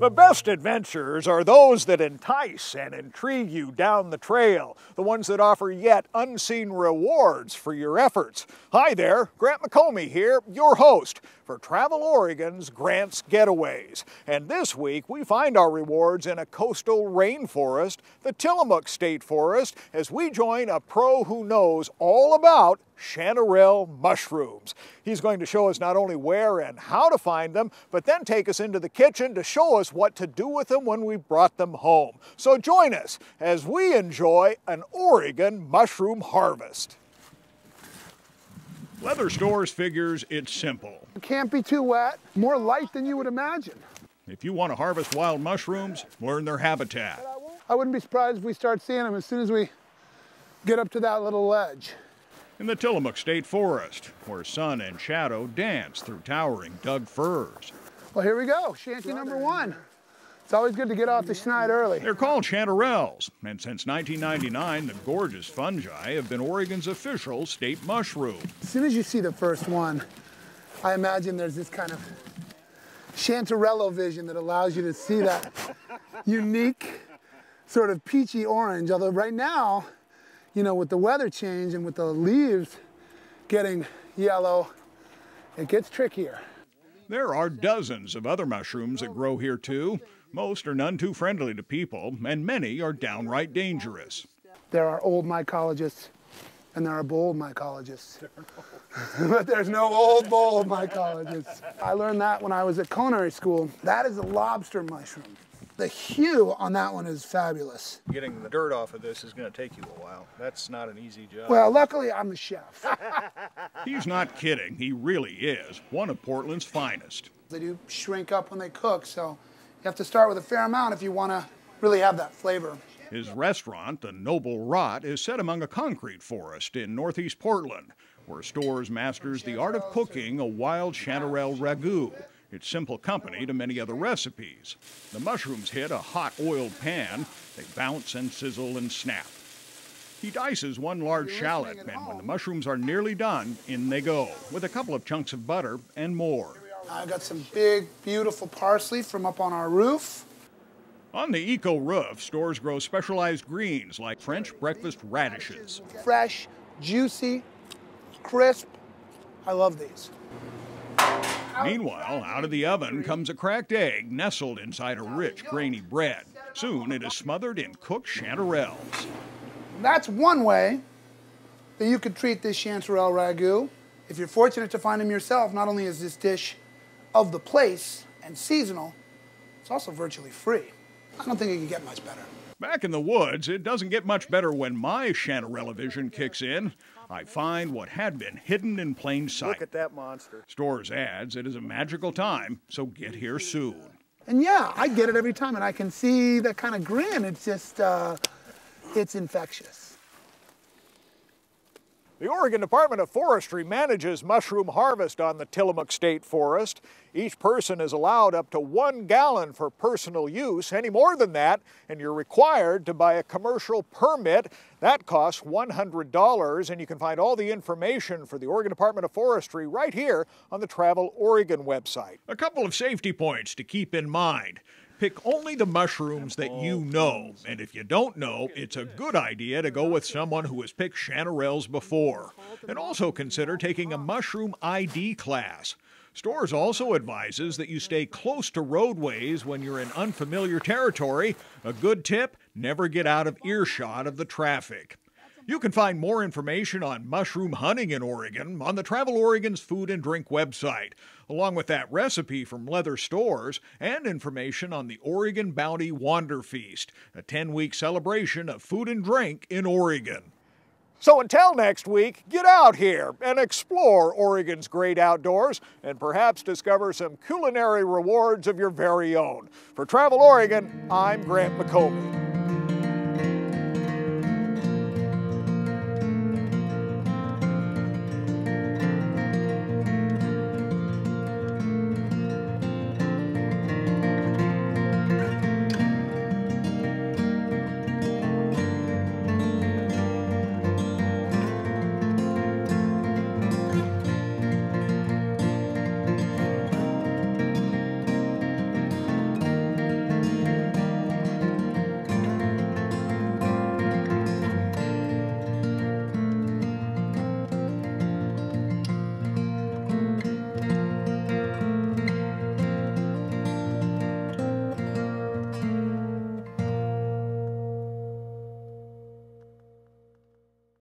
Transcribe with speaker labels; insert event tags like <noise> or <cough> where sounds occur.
Speaker 1: The best adventures are those that entice and intrigue you down the trail, the ones that offer yet unseen rewards for your efforts. Hi there, Grant McOmie here, your host for Travel Oregon's Grant's Getaways. And this week we find our rewards in a coastal rainforest, the Tillamook State Forest, as we join a pro who knows all about chanterelle mushrooms. He's going to show us not only where and how to find them, but then take us into the kitchen to show us what to do with them when we brought them home. So join us as we enjoy an Oregon mushroom harvest. Leather Storrs figures it's simple.
Speaker 2: It can't be too wet, more light than you would imagine.
Speaker 1: If you want to harvest wild mushrooms, learn their habitat.
Speaker 2: I wouldn't be surprised if we start seeing them as soon as we get up to that little ledge.
Speaker 1: In the Tillamook State Forest, where sun and shadow dance through towering Doug firs.
Speaker 2: Well, here we go, shanty number one. It's always good to get off the schneid early.
Speaker 1: They're called chanterelles, and since 1999, the gorgeous fungi have been Oregon's official state mushroom.
Speaker 2: As soon as you see the first one, I imagine there's this kind of chanterelle vision that allows you to see that <laughs> unique sort of peachy orange. Although right now, you know, with the weather change and with the leaves getting yellow, it gets trickier.
Speaker 1: There are dozens of other mushrooms that grow here too. Most are none too friendly to people, and many are downright dangerous.
Speaker 2: There are old mycologists and there are bold mycologists. <laughs> but there's no old bold mycologists. I learned that when I was at culinary school. That is a lobster mushroom. The hue on that one is fabulous.
Speaker 3: Getting the dirt off of this is going to take you a while. That's not an easy job.
Speaker 2: Well, luckily I'm the chef. <laughs>
Speaker 1: He's not kidding. He really is one of Portland's finest.
Speaker 2: They do shrink up when they cook, so you have to start with a fair amount if you want to really have that flavor.
Speaker 1: His restaurant, the Noble Rot, is set among a concrete forest in northeast Portland, where Storrs masters the art of cooking a wild chanterelle ragu. It's simple company to many other recipes. The mushrooms hit a hot oiled pan, they bounce and sizzle and snap. He dices one large shallot, and when the mushrooms are nearly done, in they go, with a couple of chunks of butter and more.
Speaker 2: I got some big, beautiful parsley from up on our roof.
Speaker 1: On the eco roof, Storrs grow specialized greens like French breakfast radishes.
Speaker 2: Fresh, juicy, crisp. I love these.
Speaker 1: Meanwhile, out of the oven comes a cracked egg nestled inside a rich, grainy bread. Soon it is smothered in cooked chanterelles.
Speaker 2: That's one way that you could treat this chanterelle ragu. If you're fortunate to find them yourself, not only is this dish of the place and seasonal, it's also virtually free. I don't think it could get much better.
Speaker 1: Back in the woods, it doesn't get much better when my chanterelle vision kicks in. I find what had been hidden in plain sight.
Speaker 3: Look at that monster.
Speaker 1: Storrs adds it is a magical time, so get here soon.
Speaker 2: And yeah, I get it every time, and I can see that kind of grin. It's just, uh, it's infectious.
Speaker 1: The Oregon Department of Forestry manages mushroom harvest on the Tillamook State Forest. Each person is allowed up to one gallon for personal use. Any more than that, and you're required to buy a commercial permit. That costs $100, and you can find all the information for the Oregon Department of Forestry right here on the Travel Oregon website. A couple of safety points to keep in mind. Pick only the mushrooms that you know, and if you don't know, it's a good idea to go with someone who has picked chanterelles before. And also consider taking a mushroom ID class. Storrs also advises that you stay close to roadways when you're in unfamiliar territory. A good tip, never get out of earshot of the traffic. You can find more information on mushroom hunting in Oregon on the Travel Oregon's Food and Drink website, along with that recipe from Leather Storrs and information on the Oregon Bounty Wander Feast, a 10 week celebration of food and drink in Oregon. So until next week, get out here and explore Oregon's great outdoors and perhaps discover some culinary rewards of your very own. For Travel Oregon, I'm Grant McOmie.